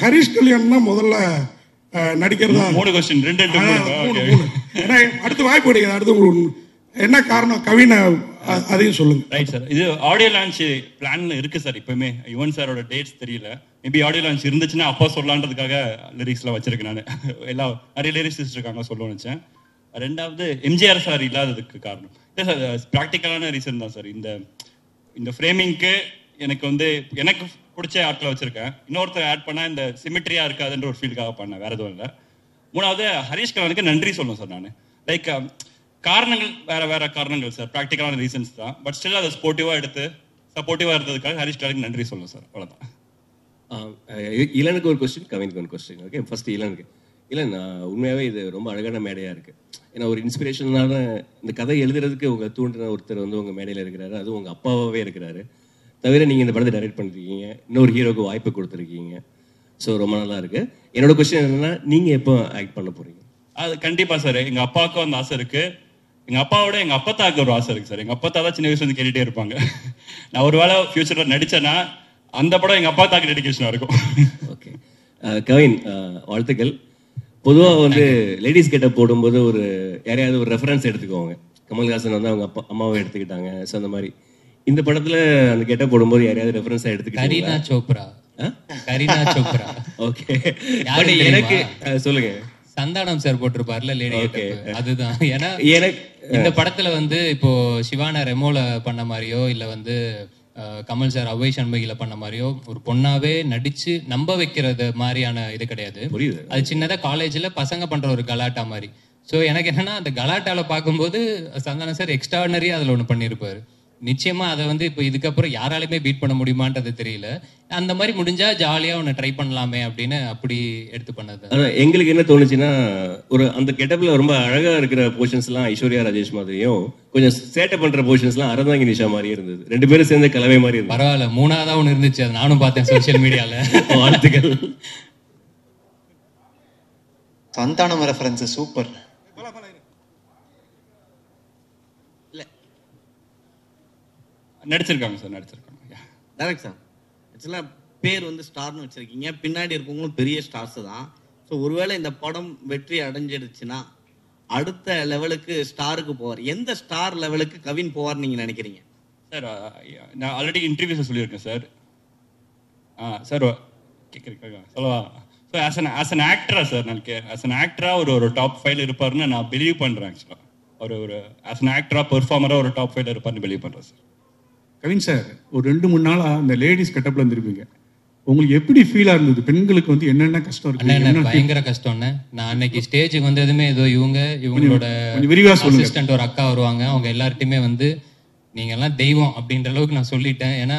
ஹரிஷ் கல்யாண் தான் முதல்ல நடிக்கிறதா? மூணு கொஸ்டின் ரெண்டு. ஏன்னா அடுத்து வாய்ப்பு கிடைக்காது. அடுத்து உங்களுக்கு என்ன காரணம்? கவினை அதையும் சொல்லுங்க. ரைட் சார் இது ஆடியோ லான்ச் பிளான்ல இருக்கு சார் இப்பவுமே யுவன் சாரோட டேட்ஸ் தெரியல. மேபி ஆடியோ லான்ச் இருந்துச்சுன்னா அப்பா சொல்லலான்றதுக்காக லிரிக்ஸ்லாம் வச்சிருக்கேன் நான். எல்லா நிறைய லிரிக்ஸ் இருக்காங்க சொல்ல நினைச்சேன். ரெண்டாவது எம்ஜிஆர் சார் இல்லாததுக்கு காரணம். இல்லை சார் ப்ராக்டிக்கலான ரீசன் தான் சார் இந்த இந்த ஃப்ரேமிங்க்கு எனக்கு வந்து எனக்கு பிடிச்ச ஆட்களை வச்சிருக்கேன். இன்னொருத்தர் ஆட் பண்ணா இந்த சிமிட்ரியா இருக்காதுன்ற ஒரு ஃபீல்டுக்காக பண்ணேன். வேற எதுவும் இல்லை. மூணாவது ஹரிஷ் கலனுக்கு நன்றி சொல்லணும் சார் நான். லைக் காரணங்கள் வேற வேற காரணங்கள் சார் ப்ராக்டிக்கலான ரீசன்ஸ் தான். பட் ஸ்டில் அதை ஸ்போர்ட்டிவா எடுத்து சப்போர்ட்டிவா இருந்ததுக்காக ஹரிஷ் கலானுக்கு நன்றி சொல்லணும் சார் அவ்வளவுதான். ஆஹ் இளனுக்கு ஒரு கொஸ்டின் கவினுக்கு ஒரு கொஸ்டின் ஓகே ஃபர்ஸ்ட் இளனுக்கு. இல்லை நான் உண்மையாகவே இது ரொம்ப அழகான மேடையாக இருக்குது ஏன்னா ஒரு இன்ஸ்பிரேஷனான இந்த கதை எழுதுறதுக்கு உங்கள் தூண்டின ஒருத்தர் வந்து உங்கள் மேடையில் இருக்கிறாரு. அதுவும் உங்கள் அப்பாவாகவே இருக்கிறாரு. தவிர நீங்க இந்த படத்தை டைரக்ட் பண்ணிருக்கீங்க. இன்னொரு ஹீரோக்கு வாய்ப்பு கொடுத்துருக்கீங்க. ஸோ ரொம்ப நல்லா இருக்கு என்னோட கொஸ்டின் என்னன்னா நீங்க எப்போ ஆக்ட் பண்ண போறீங்க? அது கண்டிப்பா சார் எங்க அப்பாவுக்கும் அந்த ஆசை இருக்கு. எங்க அப்பாவோட எங்க அப்பத்தாக்கு ஒரு ஆசை இருக்கு சார் எங்க அப்பத்தா தான் சின்ன வயசுல இருந்து கேட்டுட்டே இருப்பாங்க. நான் ஒரு வேளை ஃபியூச்சர்ல நடிச்சேன்னா அந்த படம் எங்க அப்பா தாக்கு டெடிகேஷனா இருக்கும். ஓகே கவின் வாழ்த்துக்கள். பொதுவாக வந்து லேடிஸ் கிட்ட போடும்போது ஒரு யாரையாவது ஒரு ரெஃபரன்ஸ் எடுத்துக்குவாங்க கமல்ஹாசன் வந்து அவங்க அப்பா அம்மாவை எடுத்துக்கிட்டாங்க. ஸோ அந்த மாதிரி. இந்த படத்துல அந்த கெட்ட போடும்போது யாரையாவது ரெஃபரன்ஸாக கரீனா எடுத்துக்கிட்டீங்களா? சோப்ரா. கரீனா சோப்ரா. ஓகே? எனக்கு சொல்லுங்க. சந்தானம் சார் போட்டிருப்பார்ல லேடி. அதுதான். ஏன்னா எனக்கு இந்த படத்துல வந்து இப்போ சிவானா ரெமோல பண்ண மாதிரியோ இல்ல வந்து கமல் சார் அவை சண்முகில பண்ண மாதிரியோ ஒரு பொண்ணாவே நடிச்சு நம்ப வைக்கிறது மாதிரியான இது கிடையாது. புரியுது. அது சின்னதா காலேஜ்ல பசங்க பண்ற ஒரு கலாட்டா மாதிரி. சோ எனக்கு என்னன்னா அந்த கலாட்டால பார்க்கும்போது சந்தானம் சார் எக்ஸ்ட்ரானரியா அதுல ஒண்ணு பண்ணியிருப்பாரு நிச்சயமா அதை வந்து இப்போ இதுக்கப்புறம் யாராலுமே பீட் பண்ண முடியுமான்றது தெரியல. அந்த மாதிரி முடிஞ்சா ஜாலியா ஒன்று ட்ரை பண்ணலாமே அப்படின்னு அப்படி எடுத்து பண்ணது. ஆனா எங்களுக்கு என்ன தோணுச்சுன்னா ஒரு அந்த கெட்டப்ல ரொம்ப அழகா இருக்கிற போர்ஷன்ஸ் எல்லாம் ஐஸ்வர்யா ராஜேஷ் மாதிரியும் கொஞ்சம் சேட்டை பண்ற போர்ஷன்ஸ் எல்லாம் அரதாங்கி நிஷா மாதிரியே இருந்தது. ரெண்டு பேரும் சேர்ந்து கலவை மாதிரி இருந்தது. பரவாயில்ல மூணாவதா ஒன்று இருந்துச்சு அது நானும் பார்த்தேன் சோஷியல் மீடியால வாழ்த்துக்கள். Santhanam reference super. நடிச்சிருக்காங்க சார் நடிச்சிருக்காங்க. டேரக்ட் சார் ஆக்சுவலாக பேர் வந்து ஸ்டார்னு வச்சிருக்கீங்க. பின்னாடி இருக்கவங்களும் பெரிய ஸ்டார்ஸ் தான். ஸோ ஒருவேளை இந்த படம் வெற்றி அடைஞ்சிடுச்சுன்னா அடுத்த லெவலுக்கு ஸ்டாருக்கு போவார். எந்த ஸ்டார் லெவலுக்கு கவின் போவார் நீங்க நினைக்கிறீங்க? சார் நான் ஆல்ரெடி இன்டர்வியூஸை சொல்லியிருக்கேன் சார் ஆ சார் கேட்குறீங்க சொல்லவா? So as an as an ஆக்டரா sir நான் ஆஸ் அன் ஆக்டரா ஒரு ஒரு டாப் ஃபைவ்ல இருப்பாருன்னு நான் பிலீவ் பண்ணுறேன் ஆக்சுவலாக ஒரு ஒரு ஆஸ் அன் ஆக்டரா பெர்ஃபார்மராக ஒரு டாப் ஃபைவ்ல இருப்பாருன்னு பிலீவ் பண்ணுறேன் சார் கவின் சார் ஒரு ரெண்டு மூணு நாளா அந்த லேடிஸ் கெட்டப்ல இருந்திருப்பீங்க. உங்களுக்கு எப்படி ஃபீலா இருந்தது? பெண்களுக்கு வந்து என்னென்ன கஷ்டம் இருக்கு? பயங்கர கஷ்டம்ண்ணே நான் அன்னைக்கு ஸ்டேஜுக்கு வந்ததுமே ஏதோ இவங்க இவங்களோட கொஞ்சம் விரிவா சொல்லுங்க. அசிஸ்டன்ட் ஒரு அக்கா வருவாங்க. அவங்க எல்லார்ட்டையுமே வந்து நீங்க எல்லாம் தெய்வம் அப்படின்ற அளவுக்கு நான் சொல்லிட்டேன். ஏன்னா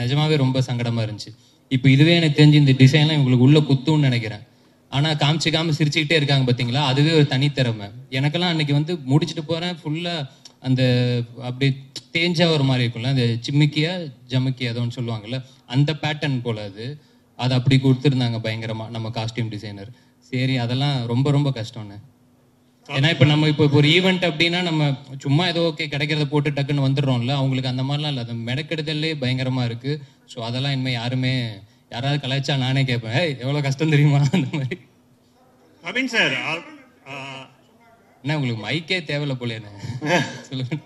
நிஜமாவே ரொம்ப சங்கடமா இருந்துச்சு. இப்போ இதுவே எனக்கு தெரிஞ்சு இந்த டிசைன்லாம் இவங்களுக்கு உள்ள குத்தும்னு நினைக்கிறேன். ஆனா காமிச்சிக்காம சிரிச்சுக்கிட்டே இருக்காங்க பாத்தீங்களா? அதுவே ஒரு தனித்திறமை. எனக்கெல்லாம் அன்னைக்கு வந்து முடிச்சுட்டு போறேன் ஃபுல்லா அந்த அப்படி தேஞ்சா ஒரு மாதிரி இருக்கும்ல அந்த சிம்மிக்கியா ஜமுக்கியா அதோன்னு சொல்லுவாங்கல்ல அந்த பேட்டர்ன் போல அது. அது அப்படி கொடுத்துருந்தாங்க பயங்கரமா நம்ம காஸ்டியூம் டிசைனர் சரி அதெல்லாம் ரொம்ப ரொம்ப கஷ்டம்னு ஏன்னா இப்ப நம்ம இப்போ இப்போ ஒரு ஈவெண்ட் அப்படின்னா நம்ம சும்மா ஏதோ ஓகே கிடைக்கிறத போட்டு டக்குன்னு வந்துடுறோம்ல அவங்களுக்கு அந்த மாதிரிலாம் இல்லை. அது மெடக்கெடுதல்லே பயங்கரமா இருக்கு. ஸோ அதெல்லாம் இனிமே யாருமே யாராவது கலாய்ச்சா நானே கேட்பேன் எவ்வளோ எவ்வளவு கஷ்டம் தெரியுமா? அந்த மாதிரி. கவின் சார் என்ன உங்களுக்கு மைக்கே தேவையில்ல போலேன்னு சொல்லுங்க.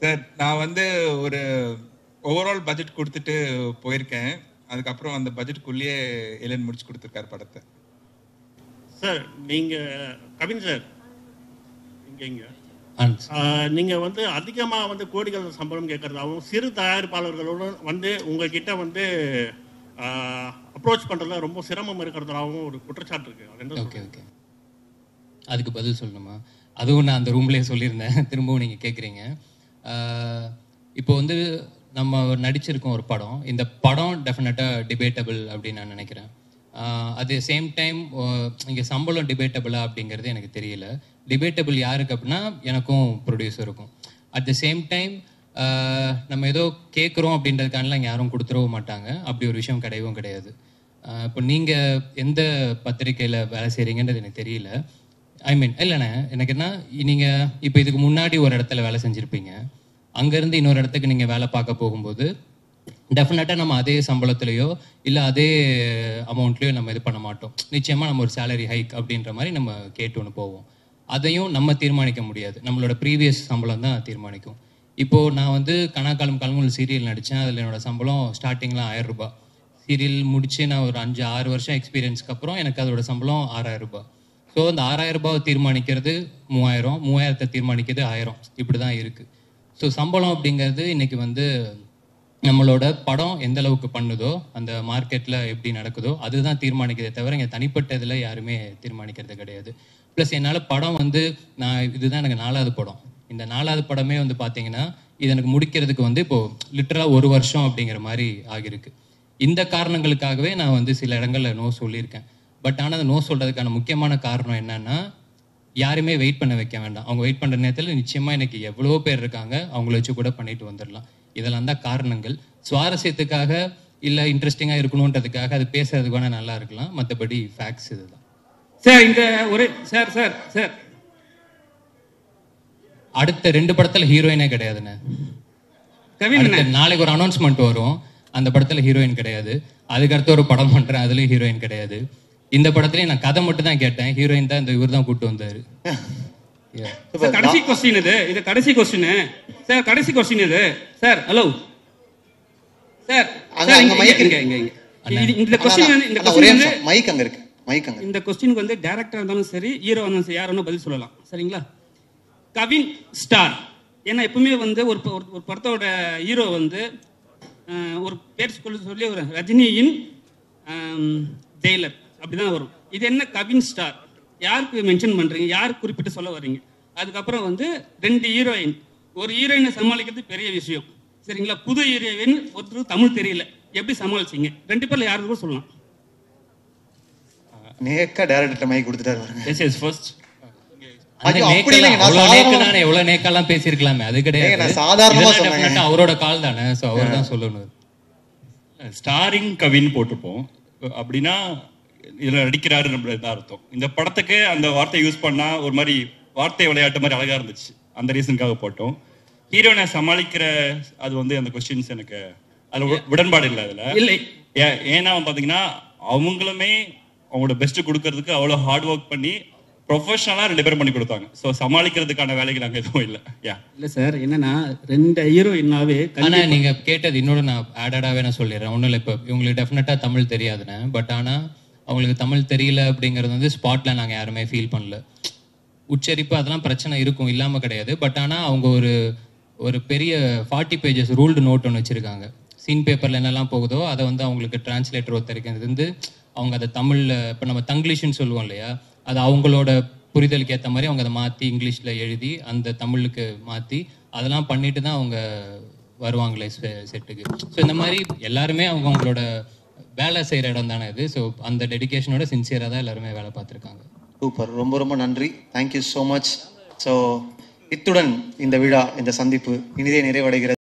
சார் நான் வந்து ஒரு ஓவரால் பட்ஜெட் கொடுத்துட்டு போயிருக்கேன். அதுக்கப்புறம் அந்த பட்ஜெட்டுக்குள்ளேயே எலன் முடிச்சு கொடுத்துருக்காரு படத்தை. சார் நீங்க கவின் சார். இங்க இங்க. ஆ, ஆஹ், நீங்க வந்து அதிகமா வந்து கோடிகள் சம்பளம் கேட்கறதாகவும் சிறு தயாரிப்பாளர்களோட வந்து உங்ககிட்ட வந்து அப்ரோச் பண்றதுல ரொம்ப சிரமம் இருக்கிறதாகவும் ஒரு குற்றச்சாட்டு இருக்கு. அது என்ன ஓகே ஓகே அதுக்கு பதில் சொல்லணுமா? அதுவும் நான் அந்த ரூம்லேயே சொல்லியிருந்தேன். திரும்பவும் நீங்கள் கேட்குறீங்க இப்போ வந்து நம்ம நடிச்சிருக்கோம் ஒரு படம். இந்த படம் டெஃபினட்டாக டிபேட்டபிள் அப்படின்னு நான் நினைக்கிறேன். அது சேம் டைம் இங்கே சம்பளம் டிபேட்டபிளா அப்படிங்கிறது எனக்கு தெரியல. டிபேட்டபிள் யாருக்கு அப்படின்னா எனக்கும் ப்ரொடியூசருக்கும் அட் த சேம் டைம் நம்ம ஏதோ கேட்குறோம் அப்படின்றதுக்கானலாம் இங்கே யாரும் கொடுத்துடவும் மாட்டாங்க. அப்படி ஒரு விஷயம் கிடையவும் கிடையாது. இப்போ நீங்கள் எந்த பத்திரிக்கையில் வேலை செய்கிறீங்கன்றது எனக்கு தெரியல. ஐ மீன் இல்லைண்ணே எனக்கு என்ன நீங்கள் இப்போ இதுக்கு முன்னாடி ஒரு இடத்துல வேலை செஞ்சுருப்பீங்க. அங்கேருந்து இன்னொரு இடத்துக்கு நீங்கள் வேலை பார்க்க போகும்போது டெஃபினட்டாக நம்ம அதே சம்பளத்துலேயோ இல்லை அதே அமௌண்ட்லேயோ நம்ம இது பண்ண மாட்டோம். நிச்சயமாக நம்ம ஒரு சேலரி ஹைக் அப்படின்ற மாதிரி நம்ம கேட்டு ஒன்று போவோம். அதையும் நம்ம தீர்மானிக்க முடியாது. நம்மளோட ப்ரீவியஸ் சம்பளம் தான் தீர்மானிக்கும். இப்போது நான் வந்து கணாக்காலம் காலங்கள் சீரியல் நடித்தேன் அதில் என்னோடய சம்பளம் ஸ்டார்டிங்லாம் ஆயிரம் ரூபாய். சீரியல் முடித்து நான் ஒரு அஞ்சு ஆறு வருஷம் எக்ஸ்பீரியன்ஸ்க்கு அப்புறம் எனக்கு அதோட சம்பளம் ஆறாயிரம் ரூபாய். ஸோ அந்த ஆறாயிரம் ரூபாவை தீர்மானிக்கிறது மூவாயிரம். மூவாயிரத்தை தீர்மானிக்கிறது ஆயிரம். இப்படி தான் இருக்குது ஸோ சம்பளம் அப்படிங்கிறது இன்றைக்கி வந்து நம்மளோட படம் எந்த அளவுக்கு பண்ணுதோ அந்த மார்க்கெட்டில் எப்படி நடக்குதோ அதுதான் தீர்மானிக்கிறதே தவிர இங்கே தனிப்பட்ட இதில் யாருமே தீர்மானிக்கிறது கிடையாது. ப்ளஸ் என்னால் படம் வந்து நான் இதுதான் எனக்கு நாலாவது படம். இந்த நாலாவது படமே வந்து பார்த்தீங்கன்னா இது எனக்கு முடிக்கிறதுக்கு வந்து இப்போ லிட்டரலாக ஒரு வருஷம் அப்படிங்கிற மாதிரி ஆகியிருக்கு. இந்த காரணங்களுக்காகவே நான் வந்து சில இடங்கள்ல நோ சொல்லியிருக்கேன். பட் ஆனால் அந்த நோ சொல்றதுக்கான முக்கியமான காரணம் என்னன்னா யாருமே வெயிட் பண்ண வைக்க வேண்டாம். அவங்க வெயிட் பண்ற நேரத்தில் நிச்சயமா எனக்கு எவ்வளவோ பேர் இருக்காங்க. அவங்கள வச்சு கூட பண்ணிட்டு வந்துடலாம் இதெல்லாம் தான் காரணங்கள். சுவாரஸ்யத்துக்காக இல்ல இன்ட்ரெஸ்டிங்கா இருக்கணுன்றதுக்காக அது பேசுறதுக்கு வேணா நல்லா இருக்கலாம். மற்றபடி ஃபேக்ட்ஸ் இதுதான். சார் இந்த ஒரு சார் சார் சார் அடுத்த ரெண்டு படத்துல ஹீரோயினே கிடையாதுண்ணே. நாளைக்கு ஒரு அனௌன்ஸ்மெண்ட் வரும். அந்த படத்துல ஹீரோயின் கிடையாது. அதுக்கடுத்து ஒரு படம் பண்றேன் அதுலயும் ஹீரோயின் கிடையாது. இந்த படத்துலயும் நான் கதை மட்டும் தான் கேட்டேன். ஹீரோயின் தான் இந்த இவர் தான் கூட்டு வந்தாரு. சார் கடைசி கொஸ்டின் இது. இது கடைசி கொஸ்டின் சார் கடைசி கொஸ்டின் இது. சார் ஹலோ சார் இந்த கொஸ்டின் வந்து இந்த கொஸ்டின் மைக் அங்க இருக்கு. மைக் அங்க இந்த கொஸ்டினுக்கு வந்து டேரக்டர் இருந்தாலும் சரி ஹீரோ இருந்தாலும் சரி யார் வேணா பதில் சொல்லலாம். சரிங்களா? கவின் ஸ்டார். ஏன்னா எப்பவுமே வந்து ஒரு ப- ஒரு- படத்தோட ஹீரோ வந்து ஒரு பேர் சொல்லி சொல்லி ஒரு ரஜினியின் ஜெயிலர் அப்படிதான் வரும். இது என்ன கவின் ஸ்டார்? யாருக்கு மென்ஷன் பண்றீங்க? யார் குறிப்பிட்டு சொல்ல வர்றீங்க? அதுக்கப்புறம் வந்து ரெண்டு ஹீரோயின் ஒரு ஹீரோயினை சமாளிக்கிறது பெரிய விஷயம். சரிங்களா? புது ஹீரோயின் ஒருத்தர் தமிழ் தெரியல. எப்படி சமாளிச்சீங்க? ரெண்டு பேர்ல யாருக்கு கூட சொல்லலாம். நேக்கா டேரக்டர் மைக் கொடுத்துட்டாரு எஸ் எஸ் ஃபர்ஸ்ட் எவ்வளவு நேக்கெல்லாம் பேசியிருக்கலாமே. அது கிடையாது. அவரோட கால் தானே? சோ அவர் தான் சொல்லணும். ஸ்டாரிங் கவின் போட்டிருப்போம். அப்படின்னா இதுல நடிக்கிறாரு தான் அர்த்தம்? இந்த படத்துக்கு அந்த வார்த்தை யூஸ் பண்ணா ஒரு மாதிரி வார்த்தை விளையாட்டு மாதிரி அழகா இருந்துச்சு. அந்த ரீசனுக்காக போட்டோம். ஹீரோனை சமாளிக்கிற அது வந்து அந்த கொஸ்டின்ஸ் எனக்கு அதுல உட- உடன்பாடு இல்லை அதுல. இல்லை. ஏ- ஏன்னா பாத்தீங்கன்னா அவங்களுமே அவங்களோட பெஸ்ட் கொடுக்கறதுக்கு அவ்வளவு ஹார்ட் ஒர்க் பண்ணி ப்ரொஃபஷனலா ரெண்டு பேரும் பண்ணி கொடுத்தாங்க. ஸோ சமாளிக்கிறதுக்கான வேலைகள் அங்க எதுவும் இல்லை. யா இல்ல சார் என்னன்னா ரெண்டு ஹீரோயினாவே ஆனா நீங்க கேட்டது இன்னொரு நான் ஆடடாவே நான் சொல்லிடுறேன். ஒண்ணும் இல்லை இப்போ இவங்களுக்கு டெஃபினட்டா தமிழ் தெரியாதுண்ணே பட் ஆனா அவங்களுக்கு தமிழ் தெரியல அப்படிங்கிறது வந்து ஸ்பாட்டில் நாங்கள் யாருமே ஃபீல் பண்ணல. உச்சரிப்பு அதெல்லாம் பிரச்சனை இருக்கும் இல்லாமல் கிடையாது. பட் ஆனால் அவங்க ஒரு ஒரு பெரிய ஃபார்ட்டி பேஜஸ் ரூல்டு நோட் ஒன்று வச்சுருக்காங்க. சீன் பேப்பரில் என்னெல்லாம் போகுதோ அதை வந்து அவங்களுக்கு டிரான்ஸ்லேட்டர் ஒருத்தருக்கு இருந்து அவங்க அதை தமிழில் இப்போ நம்ம தங்கிலீஷ்னு சொல்லுவோம் இல்லையா? அது அவங்களோட புரிதலுக்கு ஏற்ற மாதிரி அவங்க அதை மாற்றி இங்கிலீஷில் எழுதி அந்த தமிழுக்கு மாற்றி அதெல்லாம் பண்ணிட்டு தான் அவங்க வருவாங்களே செட்டுக்கு. ஸோ இந்த மாதிரி எல்லாருமே அவங்க அவங்களோட வேலை செய்கிற இடம் தானே இது. ஸோ அந்த டெடிக்கேஷனோட சின்சியராக தான் எல்லாருமே வேலை பார்த்துருக்காங்க. சூப்பர். ரொம்ப ரொம்ப நன்றி. தேங்க்யூ ஸோ மச் ஸோ இத்துடன் இந்த விழா இந்த சந்திப்பு இனிதே நிறைவடைகிறது.